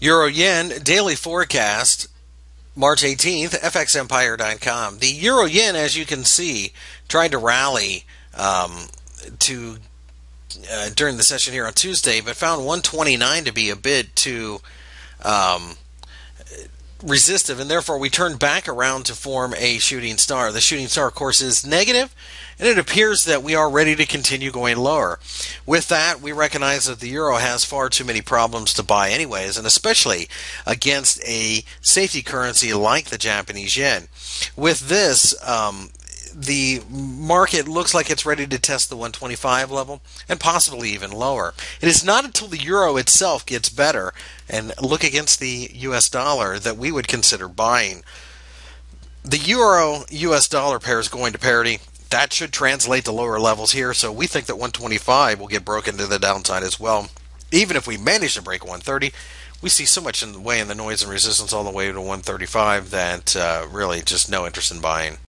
Euro Yen daily forecast, March 18th, FXEmpire.com. The Euro Yen, as you can see, tried to rally um, to uh, during the session here on Tuesday, but found 129 to be a bit too um, resistive, and therefore we turn back around to form a shooting star. The shooting star, of course, is negative, and it appears that we are ready to continue going lower. With that, we recognize that the euro has far too many problems to buy, anyways, and especially against a safety currency like the Japanese yen. With this, um, the market looks like it's ready to test the 125 level and possibly even lower. It is not until the euro itself gets better and look against the US dollar that we would consider buying. The euro US dollar pair is going to parity. That should translate to lower levels here, so we think that 125 will get broken to the downside as well. Even if we manage to break 130, we see so much in the way in the noise and resistance all the way to 135 that uh, really just no interest in buying.